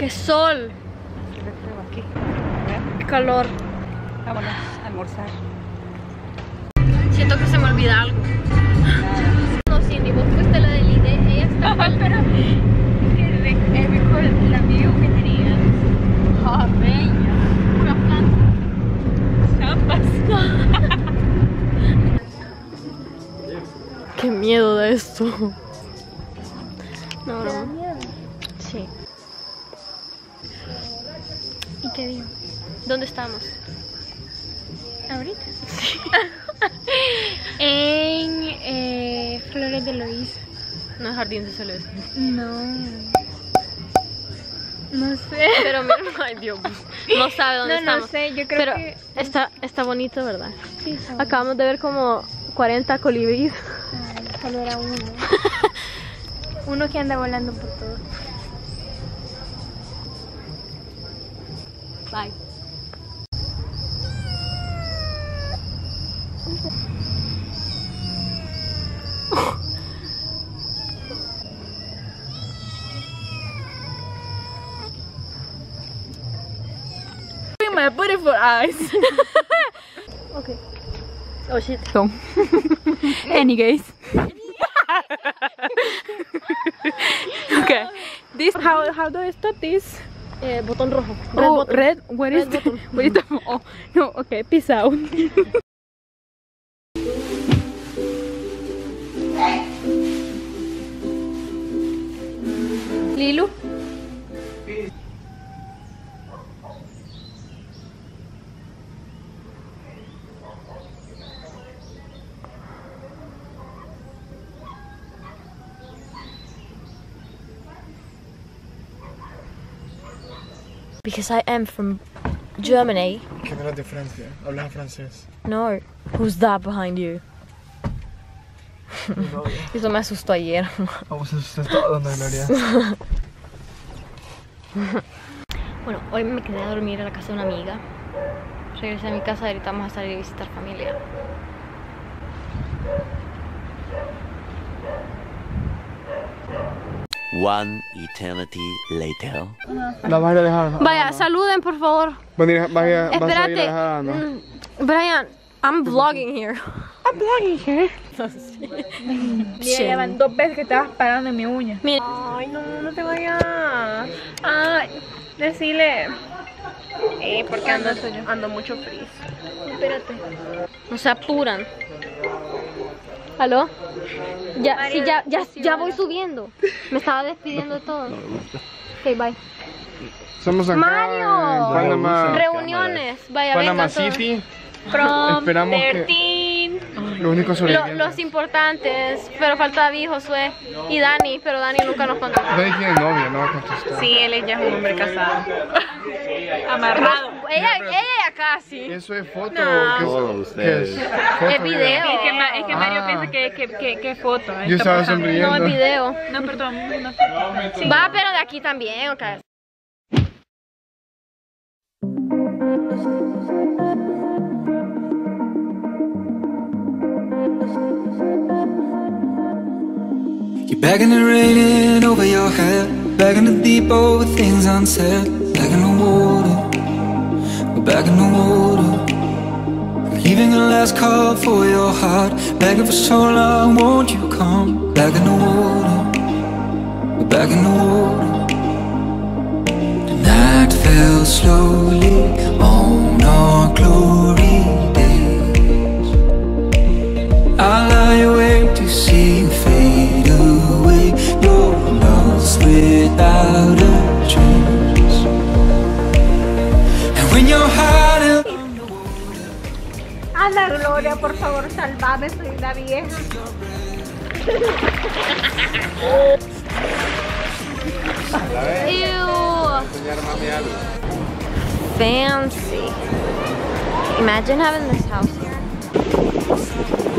¡Qué sol! Aquí. ¡Qué calor! Vámonos a almorzar. Siento que se me olvida algo. No, Cindy, vos fuiste la del ID. Ella está mal. Pero es que la view que tenías. Ah, bella. Pura planta. Zampas. Qué miedo de esto. No, no. Sí. ¿Y qué digo? ¿Dónde estamos? ¿Ahorita? en eh, Flores de Loíza. No es Jardín de Celeste. No. No sé. Pero mira, ay Dios. No sabe dónde No, no estamos. sé, yo creo Pero que... está, está bonito, ¿verdad? Sí, está. Acabamos de ver como 40 colibríes. Ay, solo era uno. uno que anda volando por todo. Bye. My beautiful eyes. Okay. Oh shit. So, any guys. okay. This how how do I stop this? Eh, botón rojo. Red oh, button. red. What is Red button. what is the? Oh no. Okay. Peace out. Lilu. Because I am from Germany. No eres de Francia, hablas en francés. No. Who's that behind you? Eso me asustó ayer. Vamos a asustar todo, Gloria. Bueno, hoy me quedé a dormir a la casa de una amiga. Regresé a mi casa y ahorita vamos a salir a visitar familia. One eternity later. La vas a ir a dejar. Vaya, saluden por favor. Vaya, vaya, vas a ir a Espérate. dejar a Ana. Mm, Brian, I'm vlogging here. Mira, ya van dos veces que estabas parando en mi uña. Mira. Ay, no, no te vayas. Ay, decirle. Eh, porque ando, ando mucho frío. Espérate. No se apuran. ¿Aló? Ya, sí, ya, ya, ya voy subiendo. Me estaba despidiendo de todo. Ok, bye. Somos acá Mario. en Panamá, Reuniones. Vaya, Panama. City. From Esperamos que 13. los únicos Lo- los importantes, pero falta David, Josué y Dani, pero Dani nunca nos contó. Dani tiene novia, no va a contestar. Sí, él ya es un hombre casado. Amarrado. Ella, ella ya casi. ¿Eso es foto No. qué es? ¿Qué es? ¿Foto, Es video. Es que, Ma- es que Mario Ah. piensa que, que, que, que foto. Yo estaba sonriendo. No, es video. No, perdón, foto. Sí. Va, pero de aquí también, ok. You're begging and raining over your head, begging to deep over things unsaid, begging the water, Leaving a last call for your heart, begging for so long, won't you come? Back in the water, Back in the water. The night fell slowly por favor, salvame, soy una vieja. Fancy. Imagine having this house here.